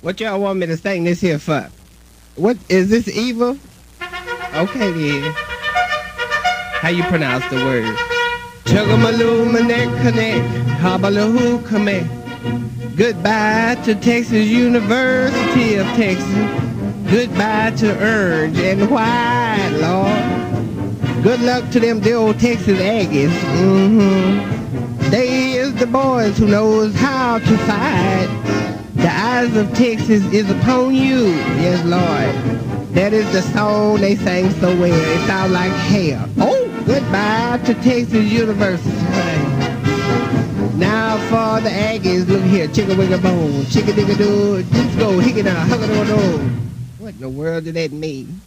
What y'all want me to sing this here for? What is this evil? Okay then. How you pronounce the word? Chugamaloo manek connect, connect. Goodbye to Texas University of Texas. Goodbye to Orange and White, Lord. Good luck to them dear old Texas Aggies. Mm-hmm. They is the boys who knows how to fight. The eyes of Texas is upon you, yes, Lord. That is the song they sang so well. It sounds like hell. Oh, goodbye to Texas University. Now for the Aggies, look here, chicka wigga bone, chicka digga doo, just go, hickey now, hugga doo What in the world did that mean?